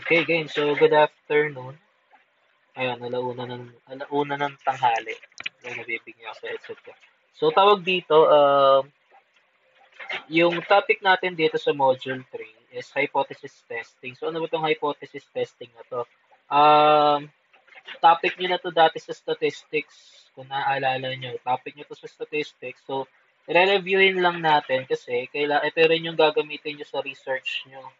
Okay, game. So, good afternoon. Ayan, alauna ng, alauna ng tanghali. Ayan, nabibigyan ako sa headset ko. So, tawag dito, um, yung topic natin dito sa module 3 is hypothesis testing. So, ano ba itong hypothesis testing na to? Um, topic nyo na to dati sa statistics, kung naaalala nyo. Topic nyo to sa statistics. So, re-reviewin lang natin kasi kaila, ito rin yung gagamitin nyo sa research nyo.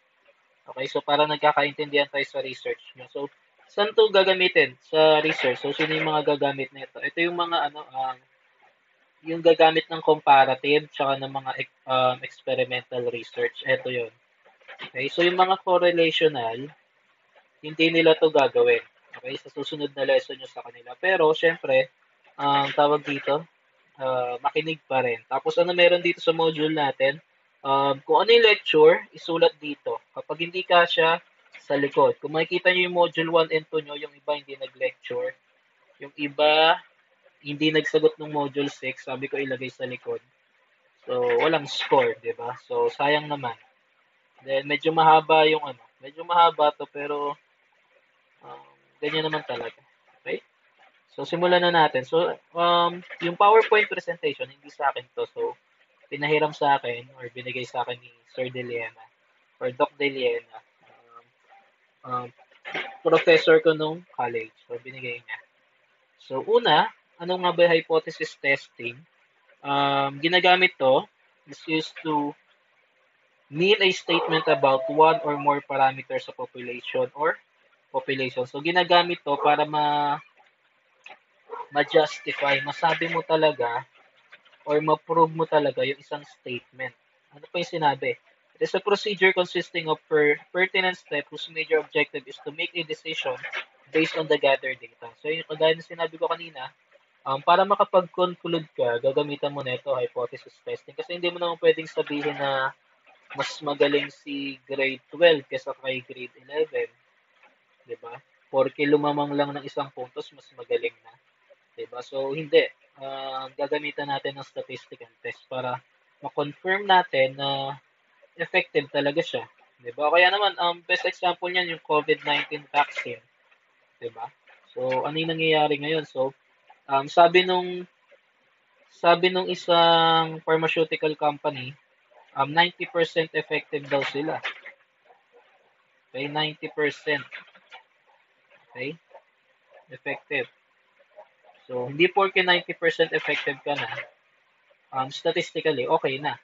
Okay, so para nagkakaintindihan tayo sa research nyo. So, saan to gagamitin sa research? So, sino yung mga gagamit nito? Ito yung mga ano, um, yung gagamit ng comparative tsaka ng mga um, experimental research. Ito yon. Okay, so yung mga correlational, hindi nila to gagawin. Okay, sa susunod na lesson nyo sa kanila. Pero, syempre, um, tawag dito, uh, makinig pa rin. Tapos, ano meron dito sa module natin? Um, kung ano yung lecture, isulat dito. Kapag hindi ka siya, sa likod. Kung makikita nyo yung module 1 and 2 nyo, yung iba hindi nag-lecture. Yung iba, hindi nagsagot ng module 6, sabi ko ilagay sa likod. So, walang score, di ba? So, sayang naman. Then, medyo mahaba yung ano. Medyo mahaba to, pero um, ganyan naman talaga. Okay? So, simulan na natin. So, um, yung PowerPoint presentation, hindi sa akin to. So, pinahiram sa akin or binigay sa akin ni Sir Deliena or Doc Deliena um, professor ko nung college. So, binigay niya. So, una, anong nga ba hypothesis testing? Um, ginagamit to is used to mean a statement about one or more parameters of population or population. So, ginagamit to para ma ma-justify, masabi mo talaga or ma-prove mo talaga yung isang statement. Ano pa yung sinabi? It is a procedure consisting of per pertinent step whose major objective is to make a decision based on the gathered data. So, yung kagaya na sinabi ko kanina, um, para makapag-conclude ka, gagamitan mo na ito, hypothesis testing. Kasi hindi mo naman pwedeng sabihin na mas magaling si grade 12 kesa kay grade 11. Di ba? Porque lumamang lang ng isang puntos, mas magaling na. Di ba? So, hindi. Gagamitan natin ng statistical test para ma-confirm natin na effective talaga siya. 'Di ba? Kaya naman um best example niyan yung COVID-19 vaccine. 'Di ba? So ano yung nangyayari ngayon? So um sabi nung sabi nung isang pharmaceutical company, um 90% effective daw sila. Okay, 90%. Okay? Effective. So, hindi porke 90% effective ka na, um, statistically, okay na.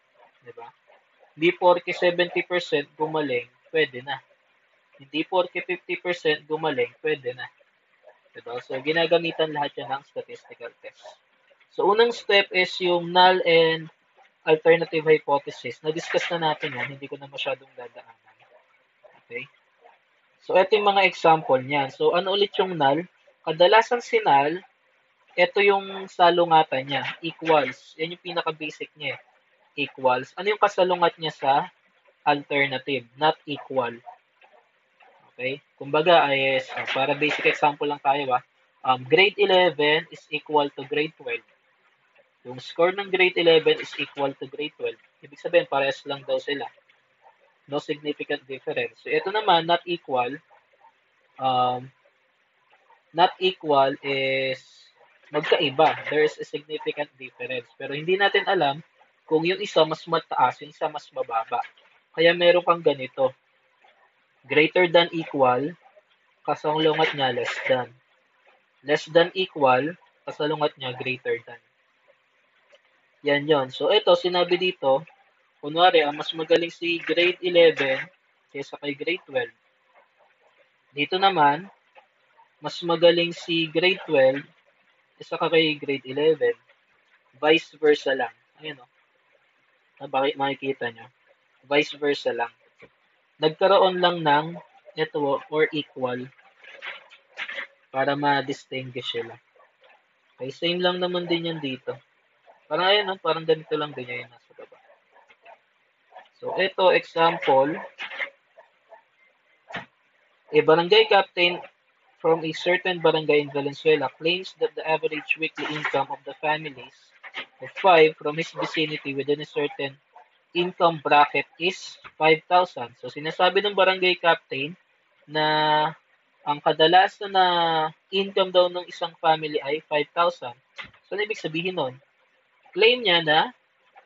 'di ba? Hindi porke 70% gumaling, pwede na. Hindi porke 50% gumaling, pwede na. Diba? So, ginagamitan lahat yan ng statistical test. So, unang step is yung null and alternative hypothesis. Na-discuss na natin yan, hindi ko na masyadong dadaanan. Okay? So, ito yung mga example niyan. So, ano ulit yung null? Kadalasan si null, ito yung salungatan niya, equals. Yan yung pinaka-basic niya. Eh equals. Ano yung kasalungat niya sa alternative? Not equal. Okay? Kumbaga, is, uh, para basic example lang tayo ba, um, grade 11 is equal to grade 12. Yung score ng grade 11 is equal to grade 12. Ibig sabihin, parehas lang daw sila. No significant difference. So, ito naman, not equal. Um, not equal is magkaiba. There is a significant difference. Pero hindi natin alam kung yung isa mas mataas, yung isa mas mababa. Kaya meron kang ganito. Greater than equal, kasalungat niya less than. Less than equal, kasalungat niya greater than. Yan yon. So, ito, sinabi dito, kunwari, ang mas magaling si grade 11 kaysa kay grade 12. Dito naman, mas magaling si grade 12 kaysa kay grade 11. Vice versa lang. Ayan o. Oh na bakit makikita nyo. Vice versa lang. Nagkaroon lang ng ito or equal para ma-distinguish sila. Okay, same lang naman din yan dito. Parang ayun, no? parang ganito lang din yan nasa baba. So, ito, example. A barangay captain from a certain barangay in Valenzuela claims that the average weekly income of the families of 5 from his vicinity within a certain income bracket is 5,000. So, sinasabi ng barangay captain na ang kadalasan na income daw ng isang family ay 5,000. So, ano ibig sabihin nun? Claim niya na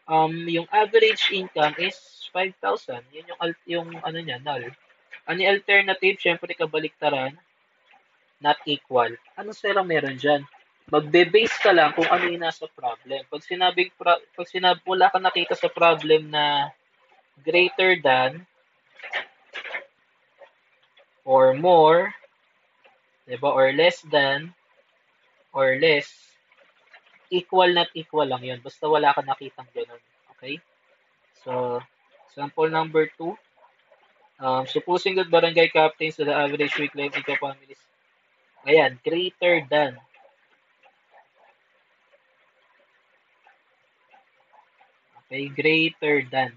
um, yung average income is 5,000. Yun yung, yung ano niya, null. Ano alternative? Siyempre, kabaliktaran, not equal. Ano sila meron dyan? Magbe-base ka lang kung ano yung nasa problem. Pag sinabing, pag sinab wala ka nakita sa problem na greater than or more, diba? Or less than or less, equal not equal lang yun. Basta wala ka nakitang ganun. Okay? So, sample number 2. Um, supposing that barangay captains to the average weekly income families Ayan, greater than. Okay, greater than.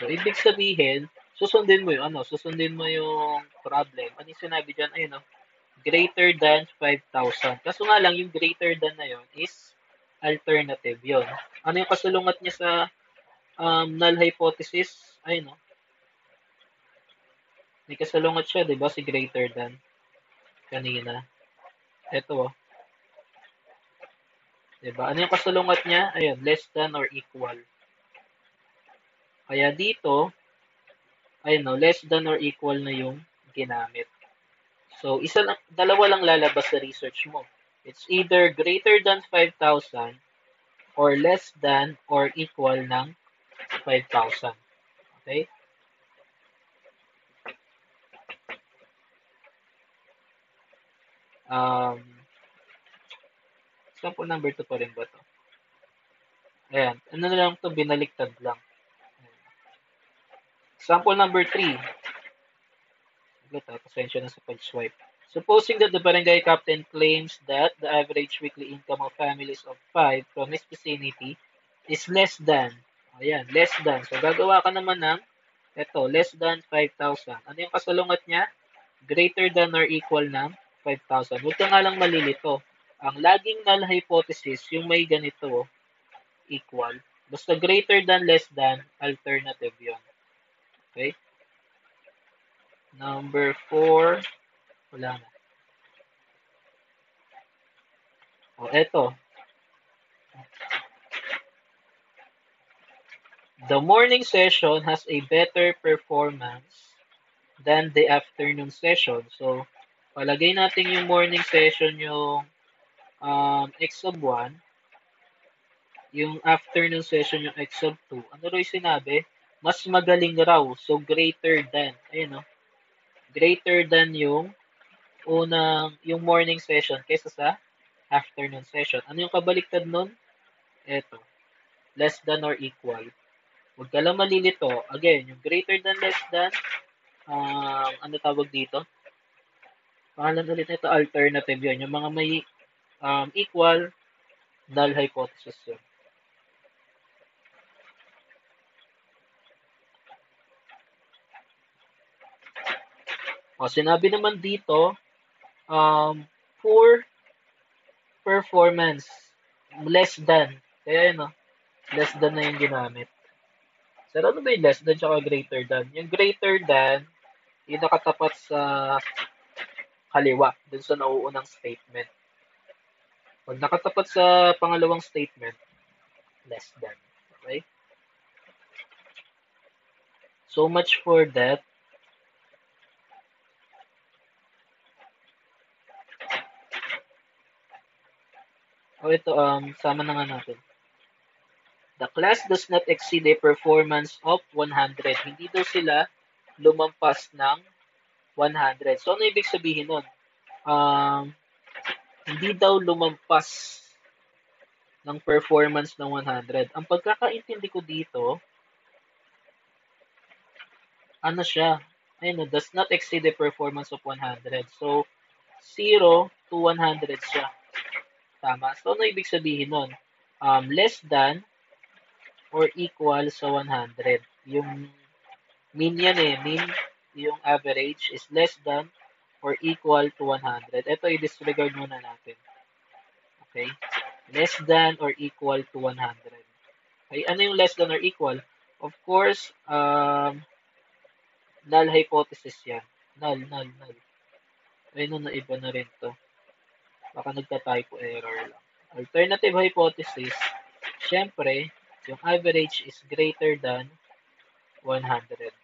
So, ibig sabihin, susundin mo yung ano, susundin mo yung problem. Ano yung sinabi dyan? Ayun, no? greater than 5,000. Kaso nga lang, yung greater than na yon is alternative yon Ano yung kasalungat niya sa um, null hypothesis? Ayun, no? May kasalungat siya, di ba? Si greater than kanina. Ito, oh. Diba? Ano yung kasalungat niya? Ayun, less than or equal. Kaya dito, ayun, no, less than or equal na yung ginamit. So, isa lang, dalawa lang lalabas sa research mo. It's either greater than 5,000 or less than or equal ng 5,000. Okay? Um, sample number 2 pa rin ba to? Ayan. Ano na lang to binaliktad lang. Sample number 3. Saglit ha, pasensya na sa pag-swipe. Supposing that the barangay captain claims that the average weekly income of families of 5 from his vicinity is less than, ayan, less than. So, gagawa ka naman ng, ito, less than 5,000. Ano yung kasalungat niya? Greater than or equal ng 5,000. Huwag ka nga lang malilito. Ang laging null hypothesis, yung may ganito, equal. Basta greater than, less than, alternative yon Okay? Number 4, wala na. O, eto. The morning session has a better performance than the afternoon session. So, palagay natin yung morning session yung um, x sub 1, yung afternoon session yung x sub 2. Ano rin sinabi? Mas magaling raw. So, greater than. Ayun, no? Greater than yung unang, yung morning session kaysa sa afternoon session. Ano yung kabaliktad nun? Eto. Less than or equal. Huwag ka lang malilito. Again, yung greater than, less than, um, ano tawag dito? Pangalan ulit nito, alternative yun. Yung mga may um, equal, null hypothesis yun. O, sinabi naman dito, um, poor performance, less than. Kaya yun, no? less than na yung ginamit. So, ano ba yung less than tsaka greater than? Yung greater than, yung nakatapat sa kaliwa dun sa nauunang statement. Pag nakatapat sa pangalawang statement, less than. Okay? So much for that. O oh, ito, um, sama na nga natin. The class does not exceed a performance of 100. Hindi daw sila lumampas ng 100. So, ano ibig sabihin nun? Um, hindi daw lumampas ng performance ng 100. Ang pagkakaintindi ko dito, ano siya? Ayun, does not exceed the performance of 100. So, 0 to 100 siya. Tama. So, ano ibig sabihin nun? Um, less than or equal sa 100. Yung mean yan eh. Mean yung average is less than or equal to 100. Ito, i-disregard muna natin. Okay? Less than or equal to 100. Okay? Ano yung less than or equal? Of course, um, null hypothesis yan. Null, null, null. Ayun na, iba na rin to. Baka nagka-typo error lang. Alternative hypothesis, syempre, yung average is greater than 100.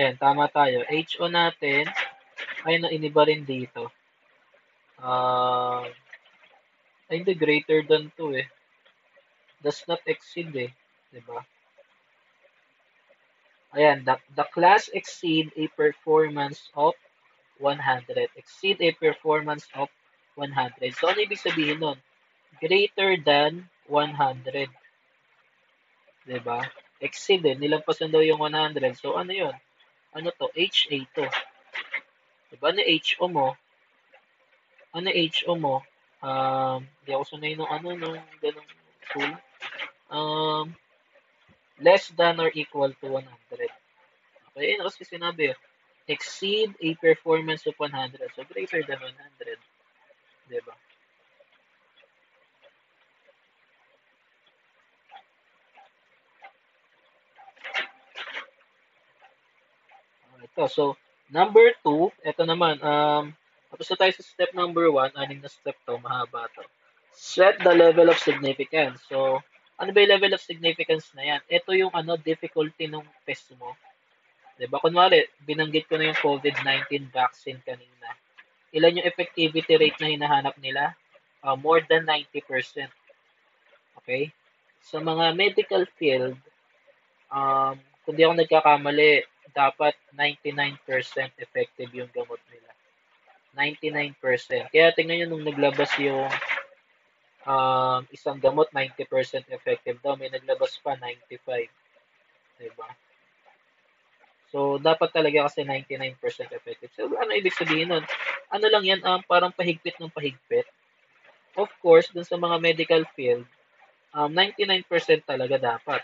Ayan, tama tayo. HO natin, ay na iniba rin dito. Uh, ay, hindi, greater than 2 eh. Does not exceed eh. Diba? Ayan, the, the class exceed a performance of 100. Exceed a performance of 100. So, ano ibig sabihin nun? Greater than 100. Diba? Exceed eh. Nilampasan daw yung 100. So, ano yun? Ano to? HA to. Diba? Ano HO mo? Ano HO mo? um, hindi ako sanay nung ano, nung ganong tool. Um, less than or equal to 100. Okay, yun kasi sinabi, exceed a performance of 100. So, greater than 100. Diba? Ito, so, number 2, ito naman, um, tapos na tayo sa step number 1, anim na step to, mahaba to. Set the level of significance. So, ano ba yung level of significance na yan? Ito yung ano, difficulty ng test mo. Diba? Kunwari, binanggit ko na yung COVID-19 vaccine kanina. Ilan yung effectivity rate na hinahanap nila? Uh, more than 90%. Okay? Sa mga medical field, um, kung di ako nagkakamali, dapat 99% effective yung gamot nila. 99%. Kaya tingnan nyo nung naglabas yung um, isang gamot, 90% effective daw. May naglabas pa, 95. Diba? So, dapat talaga kasi 99% effective. So, ano ibig sabihin nun? Ano lang yan, um, parang pahigpit ng pahigpit. Of course, dun sa mga medical field, um, 99% talaga dapat.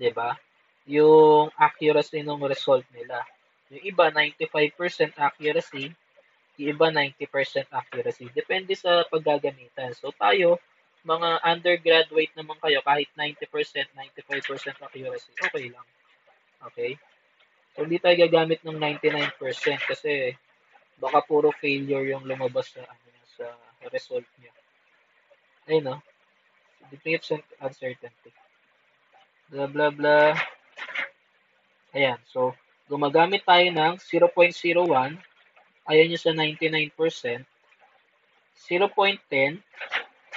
'di ba? Yung accuracy ng result nila. Yung iba, 95% accuracy. Yung iba, 90% accuracy. Depende sa paggagamitan. So, tayo, mga undergraduate naman kayo, kahit 90%, 95% accuracy, okay lang. Okay? So, hindi tayo gagamit ng 99% kasi baka puro failure yung lumabas sa, ano, sa result niya. Ayun, no? Degree of uncertainty. Blah, blah, blah. Ayan. So, gumagamit tayo ng 0.01, ayan yung sa 99%, 0.10,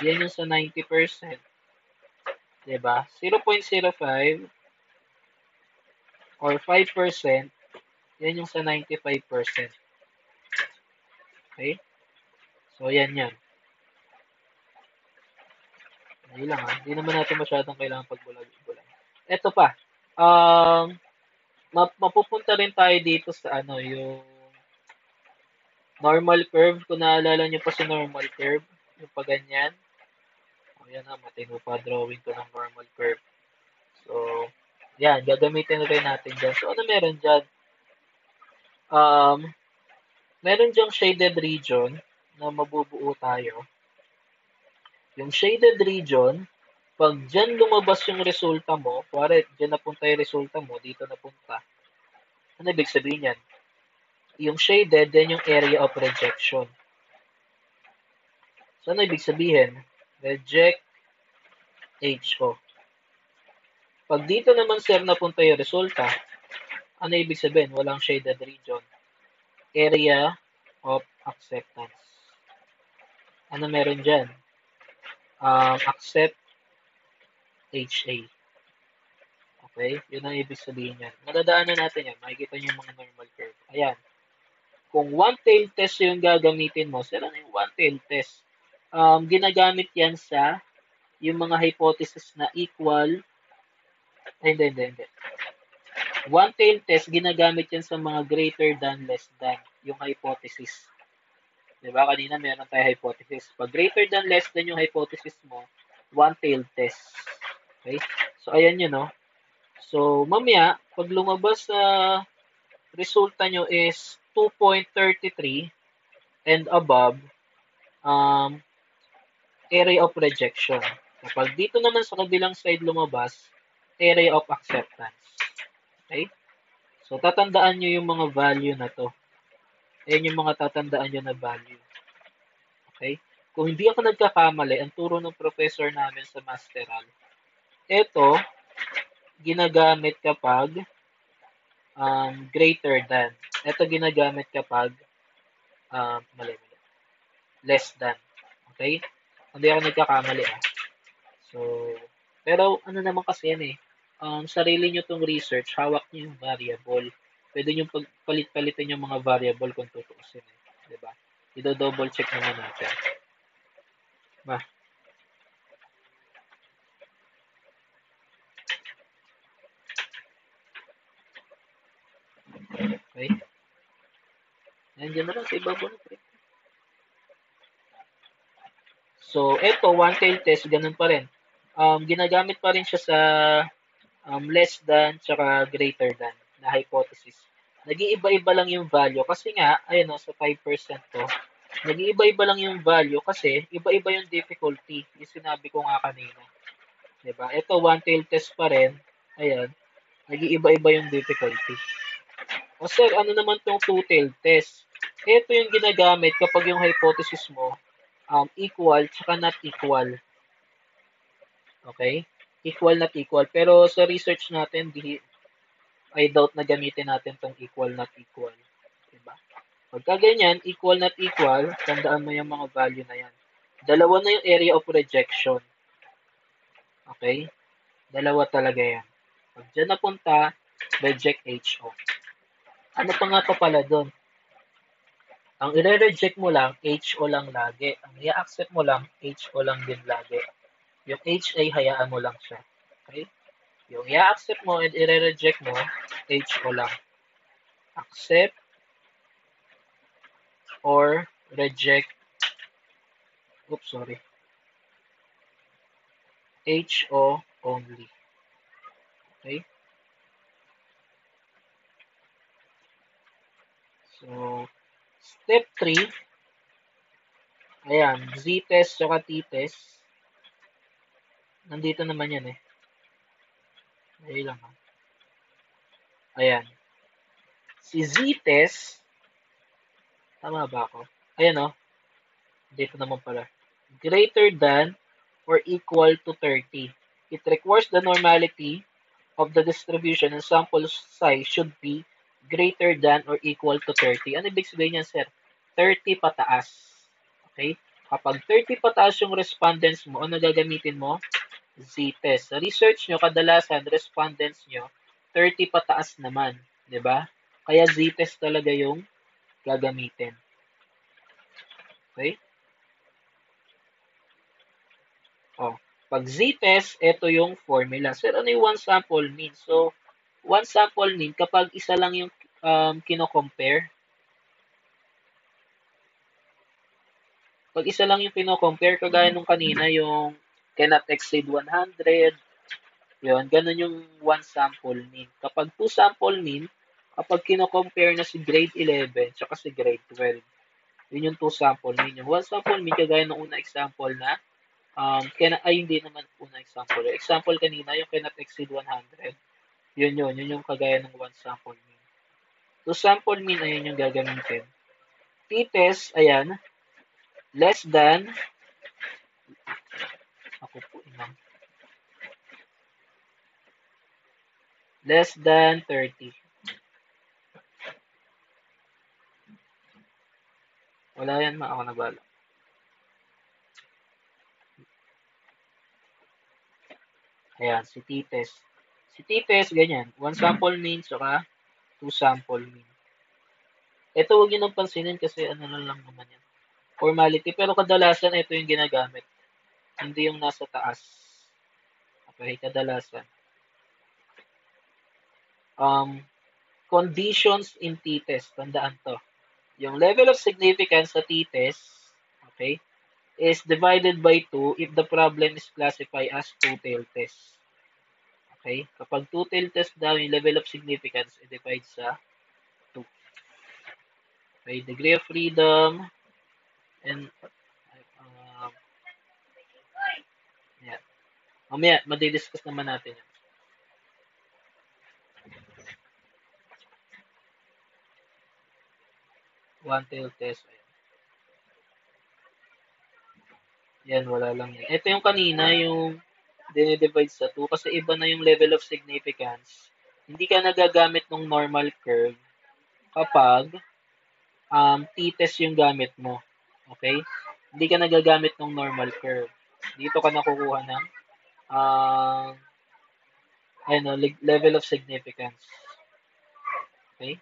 yan yung sa 90%, diba? 0.05 or 5%, yan yung sa 95%. Okay? So, yan yan. Hindi lang ha. Hindi naman natin masyadong kailangan pagbulag-bulag. Ito pa. Um, mapupunta rin tayo dito sa ano, yung normal curve. Kung naalala nyo pa sa normal curve, yung pa ganyan. O yan ha, matino pa drawing ko ng normal curve. So, yan, gagamitin rin natin dyan. So, ano meron dyan? Um, meron dyan shaded region na mabubuo tayo. Yung shaded region, pag dyan lumabas yung resulta mo, kuwari, dyan napunta yung resulta mo, dito napunta, ano ibig sabihin yan? Yung shaded, then yung area of rejection. So, ano ibig sabihin? Reject HO. Pag dito naman, sir, napunta yung resulta, ano ibig sabihin? Walang shaded region. Area of acceptance. Ano meron dyan? Um, accept HA. Okay? Yun ang ibig sabihin yan. Madadaanan natin yan. Makikita nyo yung mga normal curve. Ayan. Kung one-tail test yung gagamitin mo, sila na yung one-tail test. Um, ginagamit yan sa yung mga hypothesis na equal ay, hindi, hindi, hindi. One-tail test, ginagamit yan sa mga greater than, less than, yung hypothesis. Diba? Kanina meron tayo hypothesis. Pag greater than, less than yung hypothesis mo, one-tail test. Okay? So, ayan yun, no? So, mamaya, pag lumabas sa uh, resulta nyo is 2.33 and above, um, area of rejection. Kapag dito naman sa kabilang side lumabas, area of acceptance. Okay? So, tatandaan nyo yung mga value na to. Ayan yung mga tatandaan nyo na value. Okay? Kung hindi ako nagkakamali, ang turo ng professor namin sa masteral, ito, ginagamit kapag um, greater than. Ito ginagamit kapag um, mali, mali. Less than. Okay? Hindi ako nagkakamali ah. So, pero ano naman kasi yan eh. Um, sarili nyo tong research, hawak nyo yung variable. Pwede nyo pagpalit-palitin yung mga variable kung tutuusin eh. Diba? Ido-double check naman natin. Ma. Okay. Nandiyan na lang sa ibabaw ng print. So, ito, one-tail test, ganun pa rin. Um, ginagamit pa rin siya sa um, less than tsaka greater than na hypothesis. Nag-iiba-iba lang yung value kasi nga, ayun o, sa 5% to, nag-iiba-iba lang yung value kasi iba-iba yung difficulty. Yung sinabi ko nga kanina. Diba? Ito, one-tail test pa rin. Ayan. Nag-iiba-iba yung difficulty. O sir, ano naman tong two-tail test? Ito yung ginagamit kapag yung hypothesis mo um, equal tsaka not equal. Okay? Equal not equal. Pero sa research natin, di, I doubt na gamitin natin tong equal not equal. Diba? Pagka ganyan, equal not equal, tandaan mo yung mga value na yan. Dalawa na yung area of rejection. Okay? Dalawa talaga yan. Pag dyan napunta, reject HO. Ano pa nga pa pala doon? Ang i-reject mo lang, HO lang lagi. Ang i-accept mo lang, HO lang din lagi. Yung HA, hayaan mo lang siya. Okay? Yung i-accept mo and i-reject mo, HO lang. Accept or reject. Oops, sorry. HO only. Okay? So, Step 3, ayan, z-test tsaka t-test. Nandito naman yan eh. Ayun lang ha. Ayan. Si z-test, tama ba ako? Ayan o. Oh. Dito naman pala. Greater than or equal to 30. It requires the normality of the distribution and sample size should be greater than or equal to 30. Ano ibig sabihin niyan, sir? 30 pataas. Okay? Kapag 30 pataas yung respondents mo, ano gagamitin mo? Z-test. Sa research nyo, kadalasan, respondents nyo, 30 pataas naman. ba? Diba? Kaya Z-test talaga yung gagamitin. Okay? Oh, pag z-test, ito yung formula. Sir, ano yung one sample mean? So, one sample mean kapag isa lang yung um, kino-compare. Pag isa lang yung kino-compare, kagaya nung kanina, yung cannot exceed 100, yun, ganun yung one sample mean. Kapag two sample mean, kapag kino-compare na si grade 11 tsaka si grade 12, yun yung two sample mean. Yung one sample mean, kagaya ng una example na, um, can, ay hindi naman una example. Example kanina, yung cannot exceed 100, yun yun, yun yung kagaya ng one sample mean. So, sample mean, ayan yung gagamitin. T-test, ayan, less than, ako po, inang, less than 30. Wala yan, ma, ako nabala. Ayan, si t-test. Si t-test, ganyan. One sample mean, saka two sample mean. Ito huwag nyo nang pansinin kasi ano na lang naman yan. Formality. Pero kadalasan ito yung ginagamit. Hindi yung nasa taas. Okay, kadalasan. Um, conditions in t-test. Tandaan to. Yung level of significance sa t-test, okay, is divided by 2 if the problem is classified as two-tail test. Okay? Kapag 2 tail test daw yung level of significance, eh, i-divide sa 2. Okay, degree of freedom and uh, yeah. Mamaya, madidiscuss naman natin yan. One tail test. Ayan. Yan, wala lang yan. Ito yung kanina, yung dinidivide sa 2 kasi iba na yung level of significance. Hindi ka nagagamit ng normal curve kapag um, t-test yung gamit mo. Okay? Hindi ka nagagamit ng normal curve. Dito ka nakukuha ng uh, ano, level of significance. Okay?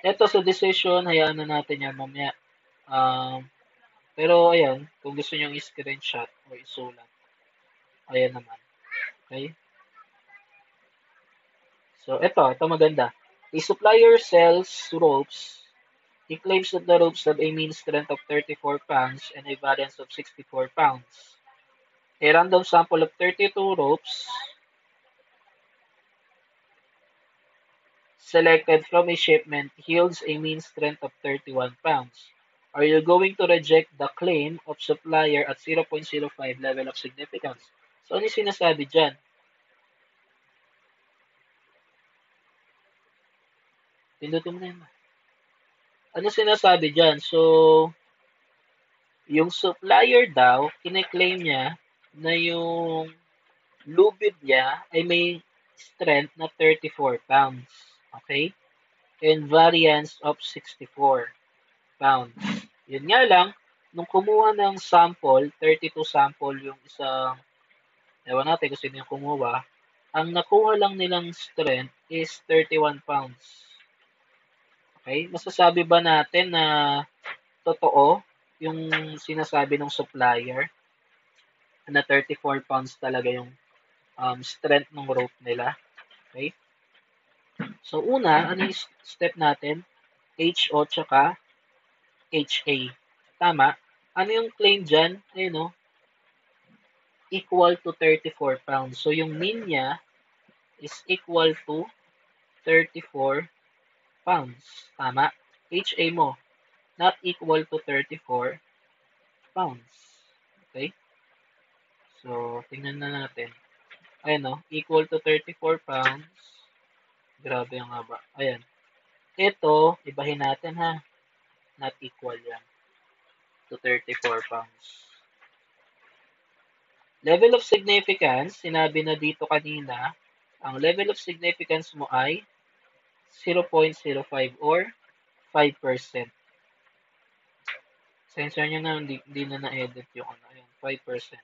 Ito sa decision, hayaan na natin yan mamaya. Um, pero ayan, kung gusto nyo i-screenshot o isulat, ayan naman. Okay? So, ito, ito maganda. A supplier sells ropes. He claims that the ropes have a mean strength of 34 pounds and a variance of 64 pounds. A random sample of 32 ropes selected from a shipment yields a mean strength of 31 pounds. Are you going to reject the claim of supplier at 0.05 level of significance? So, ano sinasabi dyan? Pindutin mo na yun. Ano sinasabi dyan? So, yung supplier daw, kine-claim niya na yung lubid niya ay may strength na 34 pounds. Okay? And variance of 64 pounds. Yun nga lang, nung kumuha ng sample, 32 sample yung isang, ewan natin kung sino yung kumuha, ang nakuha lang nilang strength is 31 pounds. Okay? Masasabi ba natin na totoo yung sinasabi ng supplier na 34 pounds talaga yung um, strength ng rope nila? Okay? So, una, ano yung step natin? HO tsaka HA. Tama? Ano yung claim dyan? Ayun no? Equal to 34 pounds. So, yung mean niya is equal to 34 pounds. Tama? HA mo, not equal to 34 pounds. Okay? So, tingnan na natin. Ayun no? Equal to 34 pounds Grabe ang haba. Ayan. Ito, ibahin natin ha. Not equal yan. To 34 pounds. Level of significance, sinabi na dito kanina, ang level of significance mo ay 0.05 or 5%. Sensor nyo na, hindi, hindi na na-edit yung ano, yun, 5%.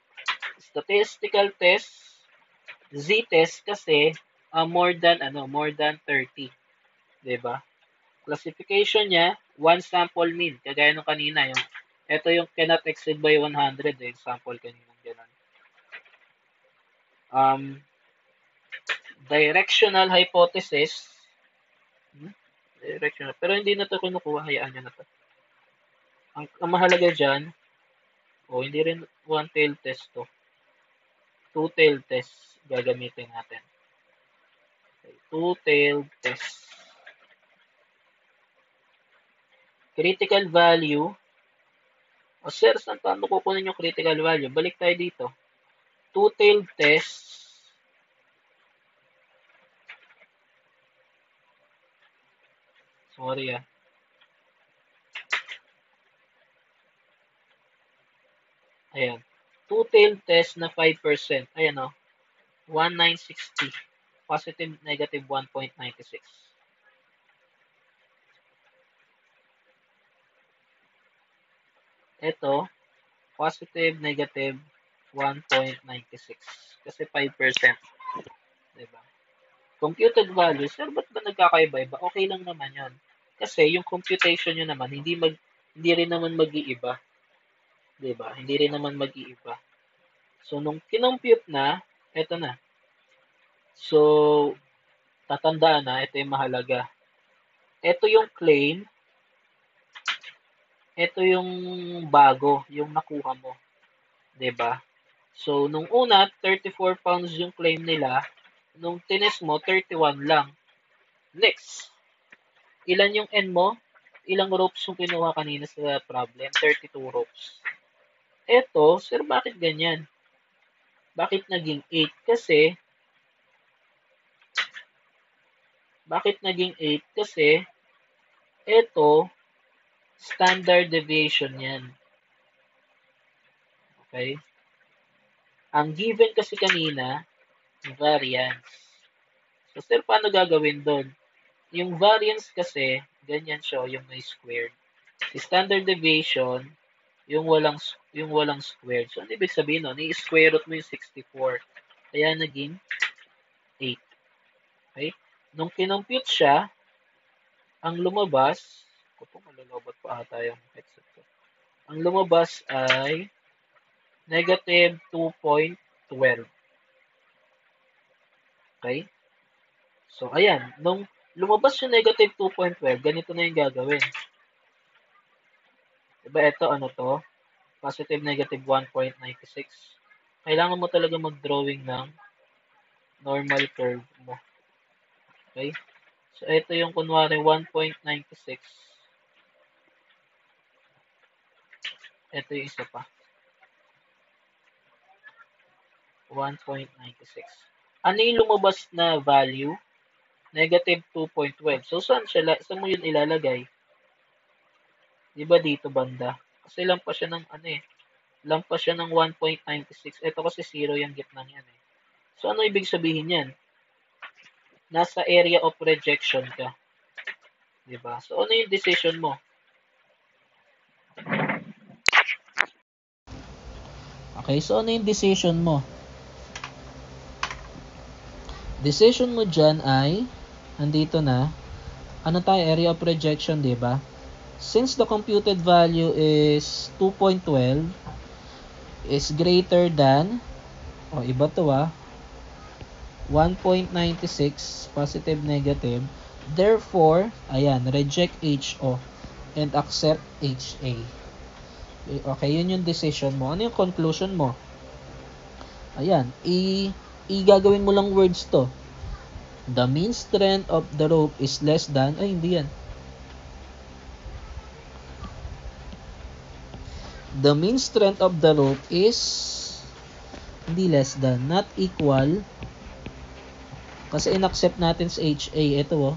Statistical test, z-test kasi uh, more than ano, more than 30. 'Di ba? Classification niya, one sample mean. Kagaya nung kanina, yung ito yung cannot exceed by 100, eh, sample kanina ganun. Um, directional hypothesis. Hmm? Directional. Pero hindi na to kinukuha, hayaan nyo na to. Ang, ang mahalaga dyan, oh, hindi rin one tail test to. Two tail test gagamitin natin two-tailed test. Critical value. O sir, saan paano kukunin yung critical value? Balik tayo dito. Two-tailed test. Sorry ah. Ayan. Two-tailed test na 5%. Ayan o. Oh. 1960 positive, negative 1.96. Ito, positive, negative 1.96. Kasi 5%. Diba? Computed value, sir, ba't ba nagkakaiba-iba? Okay lang naman yon Kasi yung computation nyo naman, hindi, mag, hindi rin naman mag-iiba. Diba? Hindi rin naman mag-iiba. So, nung kinompute na, eto na. So, tatandaan na, ito yung mahalaga. Ito yung claim, ito yung bago, yung nakuha mo. ba? Diba? So, nung una, 34 pounds yung claim nila. Nung tines mo, 31 lang. Next. Ilan yung N mo? Ilang ropes yung kinuha kanina sa problem? 32 ropes. Eto, sir, bakit ganyan? Bakit naging 8? Kasi, bakit naging 8? Kasi, eto, standard deviation yan. Okay? Ang given kasi kanina, variance. So, sir, paano gagawin doon? Yung variance kasi, ganyan siya, yung may squared. Si standard deviation, yung walang yung walang squared. So, ano ibig sabihin nun? I-square root mo yung 64. Kaya naging 8. Okay? Nung kinompute siya, ang lumabas, ko malulobot pa ata yung headset ko. Ang lumabas ay negative 2.12. Okay? So, ayan. Nung lumabas yung negative 2.12, ganito na yung gagawin. Diba, ito ano to? Positive, negative 1.96. Kailangan mo talaga mag-drawing ng normal curve mo. Okay? So, ito yung kunwari 1.96. Ito yung isa pa. 1.96. Ano yung lumabas na value? Negative 2.12. So, saan, siya, saan mo yun ilalagay? Di ba dito banda? Kasi lang pa siya ng ano eh. Lang pa siya ng 1.96. Ito kasi 0 yung gitna niyan eh. So, ano ibig sabihin yan? Nasa area of rejection ka. Di ba? So, ano yung decision mo? Okay, so ano yung decision mo? Decision mo dyan ay, andito na, ano tayo, area of rejection, di ba? Since the computed value is 2.12, is greater than, o oh, iba to ah, 1.96, positive, negative, therefore, ayan, reject HO and accept HA. Okay, yun yung decision mo. Ano yung conclusion mo? Ayan, i igagawin mo lang words to. The mean strength of the rope is less than, ay hindi yan. The mean strength of the rope is hindi less than, not equal. Kasi in-accept natin sa HA. Ito oh.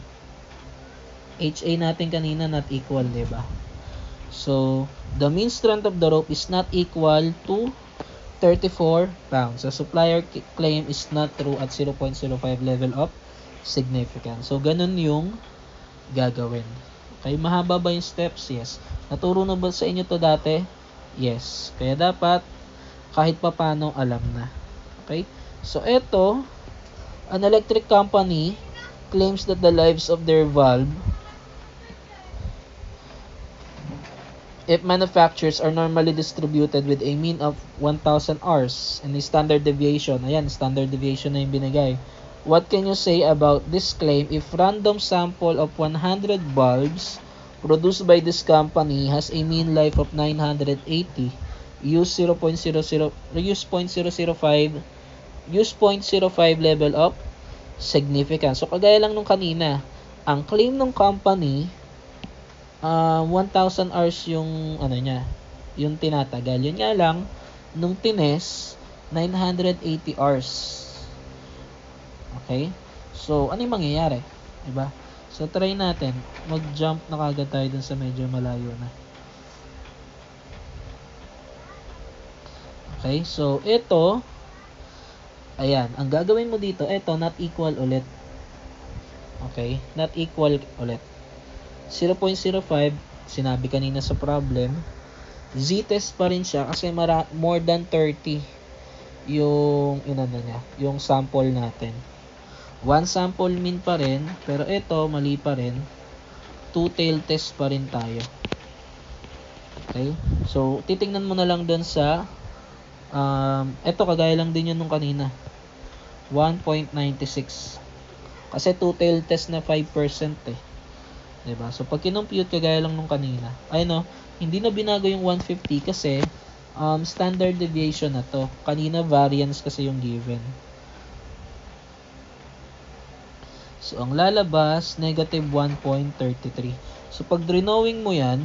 HA natin kanina not equal, di ba? So, the mean strength of the rope is not equal to 34 pounds. The supplier claim is not true at 0.05 level of significance. So, ganun yung gagawin. Okay, mahaba ba yung steps? Yes. Naturo na ba sa inyo to dati? Yes. Kaya dapat, kahit pa paano, alam na. Okay? So, ito, an electric company claims that the lives of their valve if manufacturers are normally distributed with a mean of 1,000 hours and a standard deviation, ayan, standard deviation na yung binigay. What can you say about this claim if random sample of 100 bulbs produced by this company has a mean life of 980, use 0.00, use 0.005, use 0.05 level of significance. So, kagaya lang nung kanina, ang claim ng company uh, ah, 1,000 hours yung ano niya, yung tinatagal. Yun nga lang, nung tines, 980 hours. Okay? So, ano yung mangyayari? Diba? So, try natin. Mag-jump na kagad tayo dun sa medyo malayo na. Okay? So, ito, ayan, ang gagawin mo dito, ito, not equal ulit. Okay? Not equal ulit. 0.05, sinabi kanina sa problem, z-test pa rin siya kasi mara, more than 30 yung inano niya, yung sample natin. One sample mean pa rin, pero ito mali pa rin. Two tail test pa rin tayo. Okay? So, titingnan mo na lang dun sa um, ito kagaya lang din yun nung kanina. 1.96. Kasi two tail test na 5% eh. 'Di ba? So pag kinompute kagaya lang nung kanina, ay no, hindi na binago yung 150 kasi um, standard deviation na to. Kanina variance kasi yung given. So ang lalabas negative 1.33. So pag drawing mo 'yan,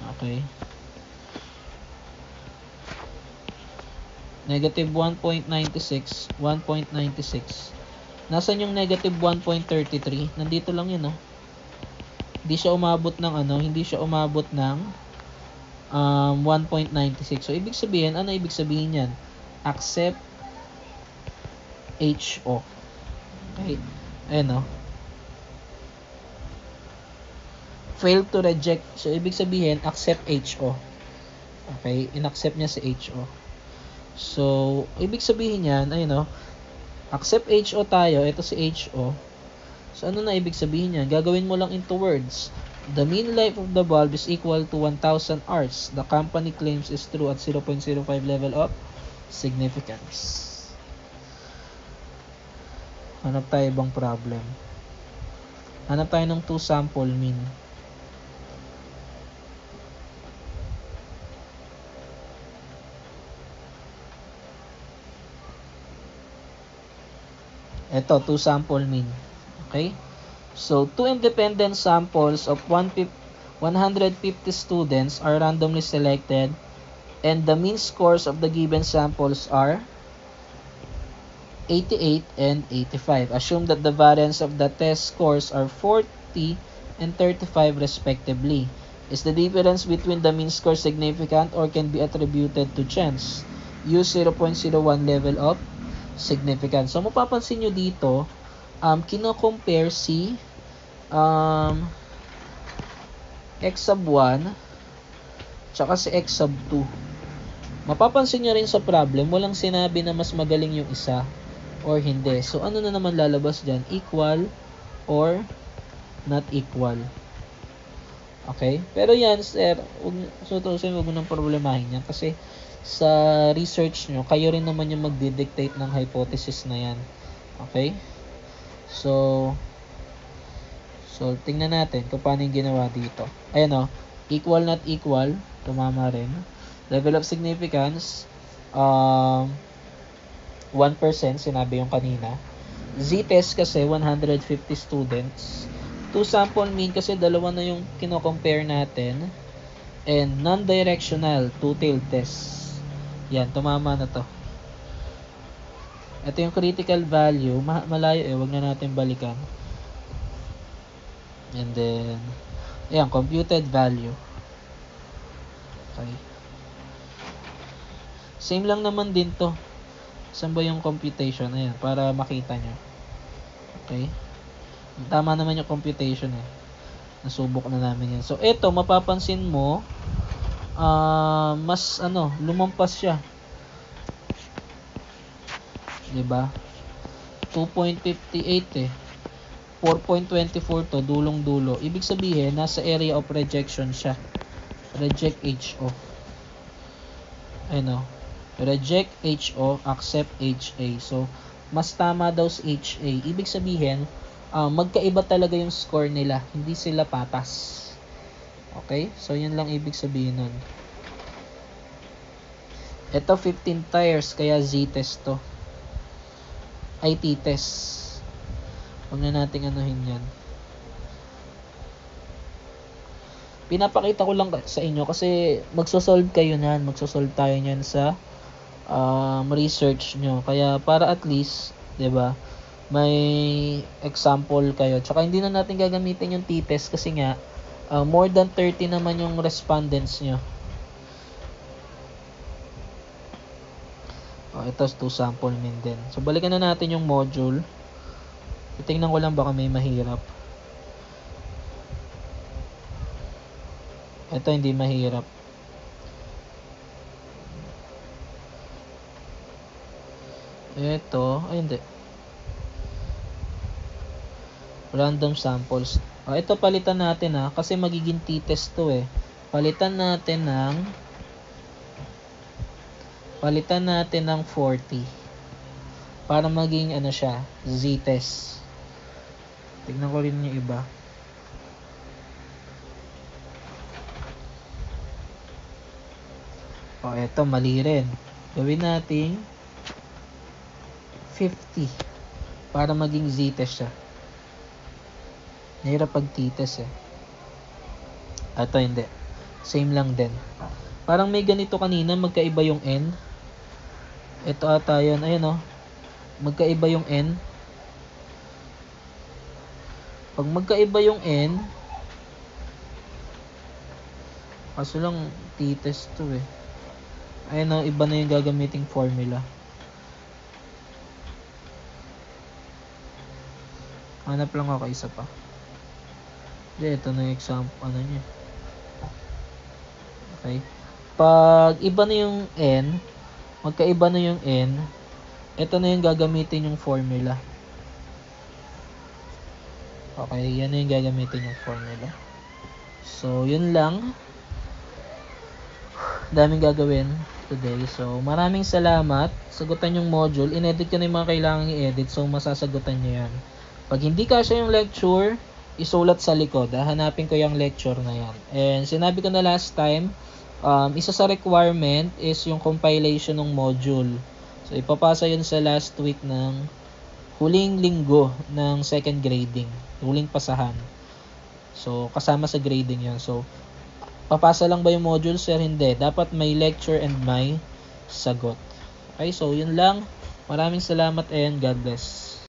okay. Negative 1.96, 1.96. Nasaan yung negative 1.33? Nandito lang yun, no? Hindi siya umabot ng ano, hindi siya umabot ng um, 1.96. So, ibig sabihin, ano ibig sabihin yan? Accept HO. Okay? Ayan, no? Fail to reject. So, ibig sabihin, accept HO. Okay? Inaccept niya si HO. So, ibig sabihin yan, ayun, no? Accept HO tayo. Ito si HO. So, ano na ibig sabihin yan? Gagawin mo lang into words. The mean life of the bulb is equal to 1,000 hours. The company claims is true at 0.05 level of significance. Hanap tayo ibang problem. Hanap tayo ng 2 sample mean. Ito, 2 sample mean. Okay? So, two independent samples of 150 students are randomly selected and the mean scores of the given samples are 88 and 85. Assume that the variance of the test scores are 40 and 35 respectively. Is the difference between the mean score significant or can be attributed to chance? Use 0.01 level of significance. So, mapapansin nyo dito, um, kino-compare si um, x sub 1 tsaka si x sub 2. Mapapansin nyo rin sa problem, walang sinabi na mas magaling yung isa or hindi. So, ano na naman lalabas dyan? Equal or not equal. Okay? Pero yan, sir, huwag, so, to, huwag mo nang problemahin yan kasi sa research nyo, kayo rin naman yung magdidictate ng hypothesis na yan. Okay? So, so tingnan natin kung paano yung ginawa dito. Ayan o, equal not equal, tumama rin. Level of significance, um, 1% sinabi yung kanina. Z-test kasi 150 students. Two sample mean kasi dalawa na yung kino-compare natin. And non-directional, two-tailed test. Yan, tumama na to. Ito yung critical value. Ma malayo eh. Huwag na natin balikan. And then, ayan, computed value. Okay. Same lang naman din to. Saan ba yung computation? Ayan, para makita nyo. Okay. Tama naman yung computation eh. Nasubok na namin yan. So, ito, mapapansin mo, uh, mas ano, lumampas siya. 'Di ba? 2.58 eh. 4.24 to dulong-dulo. Ibig sabihin nasa area of rejection siya. Reject HO. Ano? Reject HO, accept HA. So, mas tama daw si HA. Ibig sabihin, uh, magkaiba talaga yung score nila. Hindi sila patas. Okay? So, yun lang ibig sabihin nun. Ito, 15 tires, kaya Z-test to. Ay, T-test. Huwag na natin anuhin yan. Pinapakita ko lang sa inyo kasi magsosolve kayo niyan. Magsosolve tayo niyan sa um, research nyo. Kaya para at least, 'di ba may example kayo. Tsaka hindi na natin gagamitin yung t-test kasi nga uh, more than 30 naman yung respondents nyo. Oh, ito to sample min din. So balikan na natin yung module. Titingnan ko lang baka may mahirap. Ito hindi mahirap. Ito, ay hindi. Random samples. Oh, ito palitan natin ha, kasi magiging t-test to eh. Palitan natin ng palitan natin ng 40 para maging ano siya, z-test. Tignan ko rin yung iba. Oh, eto mali rin. Gawin natin 50 para maging z-test siya. Nahirap pag tites eh. Ito hindi. Same lang din. Parang may ganito kanina, magkaiba yung N. Ito ata yun. Ayun, oh. Magkaiba yung n. Pag magkaiba yung n, kaso lang t-test to eh. Ayun, oh, iba na yung gagamiting formula. Hanap lang ako isa pa. Hindi, ito na yung example, ano niya. Okay. Pag iba na yung n, magkaiba na yung n, ito na yung gagamitin yung formula. Okay, yan na yung gagamitin yung formula. So, yun lang. Daming gagawin today. So, maraming salamat. Sagutan yung module. Inedit ko na yung mga kailangan i-edit. So, masasagutan nyo yan. Pag hindi kasya yung lecture, isulat sa likod. Ha? Hanapin ko yung lecture na yan. And sinabi ko na last time, um, isa sa requirement is yung compilation ng module. So, ipapasa yun sa last week ng huling linggo ng second grading. Huling pasahan. So, kasama sa grading yun. So, papasa lang ba yung module, sir? Hindi. Dapat may lecture and may sagot. Okay, so yun lang. Maraming salamat and God bless.